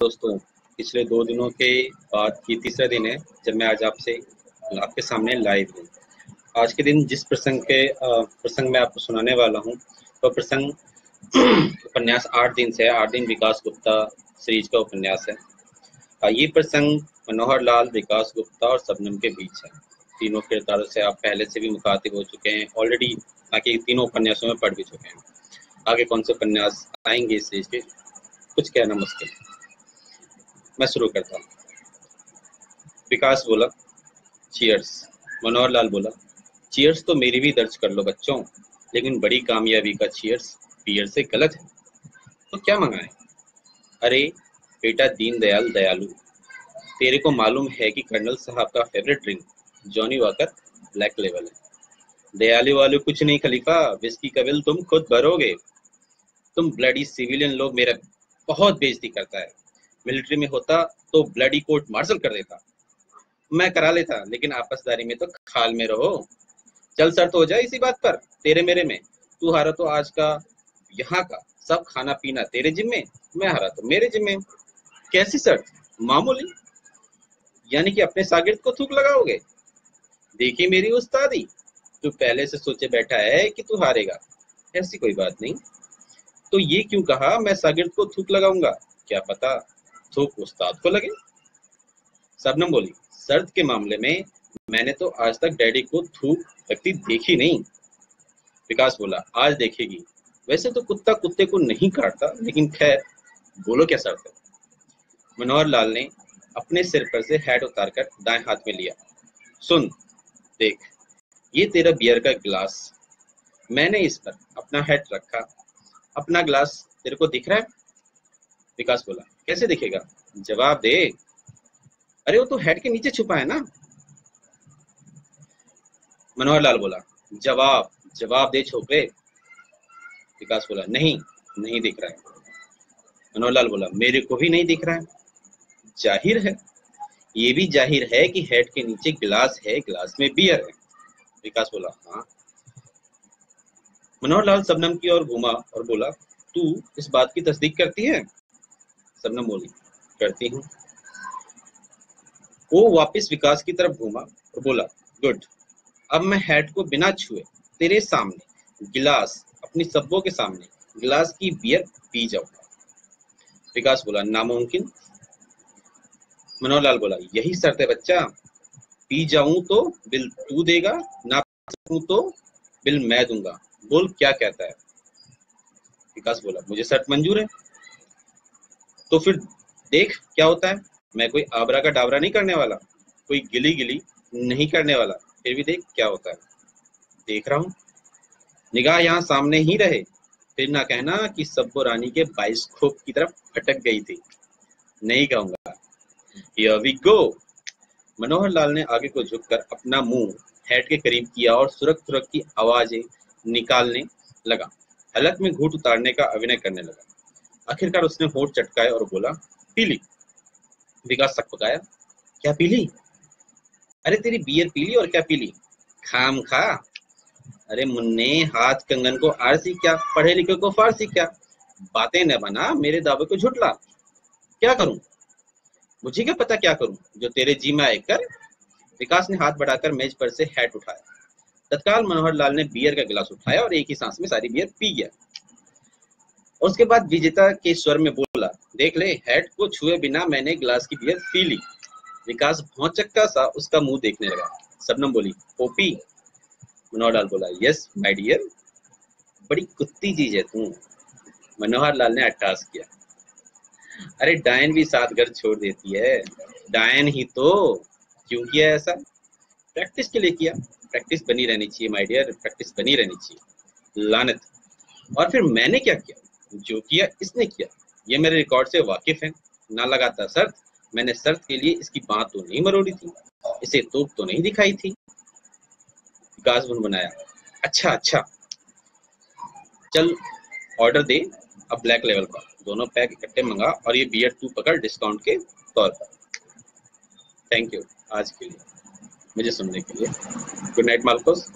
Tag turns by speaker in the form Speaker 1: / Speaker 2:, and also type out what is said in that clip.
Speaker 1: दोस्तों, पिछले दो दिनों के बाद ये तीसरा दिन है जब मैं आज आपसे आपके सामने लाइव हूँ। आज के दिन जिस प्रसंग के प्रसंग में आपको सुनाने वाला हूँ, वह तो प्रसंग उपन्यास आठ दिन से है। आठ दिन विकास गुप्ता सीरीज़ का उपन्यास है। ये प्रसंग मनोहर लाल विकास गुप्ता और सबनम के बीच है। तीनों किरदारों से आप पहले से भी मुखातिब हो चुके हैं। ऑलरेडी ताकि तीनों उपन्यासों में पढ़ भी चुके हैं। आगे कौन से उपन्यास आएँगे इस सीरीज़ के? कुछ कहना मुश्किल मैं शुरू करता हूँ। विकास बोला, चीयर्स। मनोहर लाल बोला, चीयर्स तो मेरी भी दर्ज कर लो बच्चों, लेकिन बड़ी कामयाबी का चीयर्स पियर से गलत है। तो क्या मंगाए? अरे, बेटा दीन दयाल दयालु तेरे को मालूम है कि कर्नल साहब का favourite drink Johnnie Walker Black level है। दयालु वाले कुछ नहीं, खलीफा विस्की का बिल तुम खुद भरोगे। तुम ब्लडी सिविलियन लोग मेरा बहुत बेजती करता है। मिलिट्री में होता तो ब्लडी कोर्ट मार्शल कर देता। मैं करा लेता, लेकिन आपसदारी में तो खाल में रहो। चल सर तो हो जाए इसी बात पर, तेरे मेरे में। तू हारा तो आज का, यहाँ का। सब खाना पीना तेरे जिम्मे, मैं हारा तो मेरे जिम्मे। कैसी सर? मामूली? यानी कि अपने सागिर्द को थूक लगाओगे? देखी मेरी उस्तादी, तू पहले से सोचे बैठा है कि तू हारेगा। ऐसी कोई बात नहीं। तो ये क्यों कहा मैं सागिर्द को थूक लगाऊँगा? क्या पता थूक उस्ताद को लगे। सबनम बोली, सर्द के मामले में मैंने तो आज तक डैडी को थूक लगती देखी नहीं। विकास बोला, आज देखेगी। वैसे तो कुत्ता कुत्ते को नहीं काटता, लेकिन खैर, बोलो क्या शर्त है? मनोहर लाल ने अपने सिर पर से हैट उतारकर दाएँ हाथ में लिया। सुन, देख, ये तेरा बियर का गिलास। मैंने इस पर अपना हेड रखा। अपना ग्लास तेरे को दिख रहा है? विकास बोला कैसे दिखेगा? जवाब दे। अरे, वो तो हेड के नीचे छुपा है ना? मनोहर लाल बोला, जवाब जवाब दे छोकरे। विकास बोला, नहीं नहीं दिख रहा है। मनोहर लाल बोला, मेरे को भी नहीं दिख रहा है। ज़ाहिर है, ये भी ज़ाहिर है कि हेड के नीचे गिलास है गिलास में बियर है। विकास बोला हाँ। मनोहर लाल सबनम की ओर घूमा और बोला, तू इस बात की तस्दीक करती है? सबनम बोली करती हूँ। वो वापस विकास की तरफ़ घूमा और बोला, गुड, अब मैं हेड को बिना छुए तेरे सामने गिलास, अपनी सब्बों के सामने गिलास की बियर पी जाऊँगा। विकास बोला, नामुमकिन? मनोहर लाल बोला, यही शर्त है बच्चा, पी जाऊँ तो बिल तू देगा, ना सकूँ तो बिल मैं दूँगा। बोल क्या कहता है? विकास बोला, मुझे शर्त मंजूर है तो फिर देख क्या होता है। मैं कोई आबरा का डाबरा नहीं करने वाला, कोई गिली गिली नहीं करने वाला, फिर भी देख क्या होता है। देख रहा हूँ। निगाह यहाँ सामने ही रहे, फिर ना कहना कि सब्बो रानी के खोप की तरफ़ भटक गई थी। नहीं कहूँगा go. मनोहर लाल ने आगे को झुककर अपना मुँह हेड के करीब किया और सुरख सुरख की आवाज़ें निकालने लगा। हलक में घूट उतारने का अभिनय करने लगा। आखिरकार उसने होठ चटकाए और बोला, पीली। विकास सक पकाया क्या पीली? अरे तेरी बियर पीली और क्या पीली? खाम खा। अरे मुन्ने, हाथ कंगन को आरसी क्या पढ़े लिखे को फारसी क्या बातें न बना, मेरे दावे को झुटला। क्या करूँ? मुझे क्या पता क्या करूँ? जो तेरे जी में आए कर। विकास ने हाथ बढ़ाकर मेज पर से हैट उठाया। तत्काल मनोहर लाल ने बियर का गिलास उठाया और एक ही सांस में सारी बियर पी गया। उसके बाद विजेता के स्वर में बोला, देख ले हैट को छुए बिना मैंने गिलास की बियर पी ली। विकास भौचक्का सा उसका मुँह देखने लगा। सबनम बोली, पोपी। मनोहर बोला यस माय डियर बड़ी कुत्ती चीज़ है तू। मनोहर लाल ने अट्ठास किया, अरे, डायन भी सात घर छोड़ देती है। डायन ही तो क्यों किया ऐसा? प्रैक्टिस के लिए किया। प्रैक्टिस बनी रहनी चाहिए माय डियर प्रैक्टिस बनी रहनी चाहिए। लानत। और फिर मैंने क्या किया? जो किया, इसने किया। ये मेरे रिकॉर्ड से वाकिफ है। ना लगाता शर्त, मैंने शर्त के लिए इसकी बात तो नहीं मरोड़ी थी। इसे तोप तो नहीं दिखाई थी। विकास बनाया। अच्छा अच्छा। चल ऑर्डर दे अब ब्लैक लेवल का। दोनों पैक इकट्ठे मंगा और ये बियर टू पकड़ डिस्काउंट के तौर पर। थैंक यू आज के लिए। मुझे सुनने के लिए। Good night Malkauns